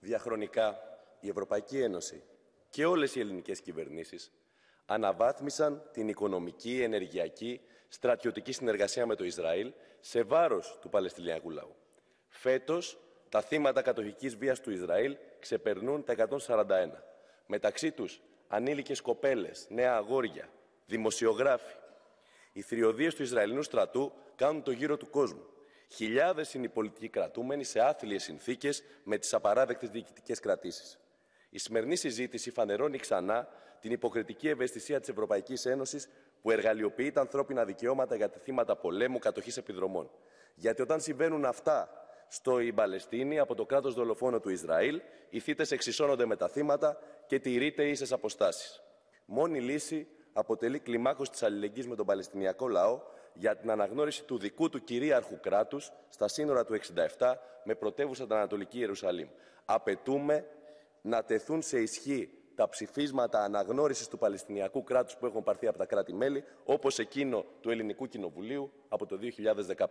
Διαχρονικά, η Ευρωπαϊκή Ένωση και όλες οι ελληνικές κυβερνήσεις αναβάθμισαν την οικονομική, ενεργειακή, στρατιωτική συνεργασία με το Ισραήλ σε βάρος του Παλαιστινιακού λαού. Φέτος, τα θύματα κατοχικής βίας του Ισραήλ ξεπερνούν τα 141. Μεταξύ τους, ανήλικες κοπέλες, νέα αγόρια, δημοσιογράφοι. Οι θηριωδίες του Ισραηλινού στρατού κάνουν το γύρο του κόσμου. Χιλιάδες είναι οι πολιτικοί κρατούμενοι σε άθλιες συνθήκες με τις απαράδεκτες διοικητικές κρατήσεις. Η σημερινή συζήτηση φανερώνει ξανά την υποκριτική ευαισθησία της Ευρωπαϊκής Ένωσης που εργαλειοποιεί τα ανθρώπινα δικαιώματα για θύματα πολέμου, κατοχής επιδρομών. Γιατί όταν συμβαίνουν αυτά στο Παλαιστίνη από το κράτος δολοφόνο του Ισραήλ, οι θύτες εξισώνονται με τα θύματα και τηρείται ίσες αποστάσεις. Μόνη λύση αποτελεί κλιμάκωση της αλληλεγγύης με τον Παλαιστινιακό λαό για την αναγνώριση του δικού του κυρίαρχου κράτους στα σύνορα του 67 με πρωτεύουσα την Ανατολική Ιερουσαλήμ. Απαιτούμε να τεθούν σε ισχύ τα ψηφίσματα αναγνώρισης του Παλαιστινιακού κράτους που έχουν πάρθει από τα κράτη-μέλη, όπως εκείνο του Ελληνικού Κοινοβουλίου από το 2015.